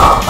Oh.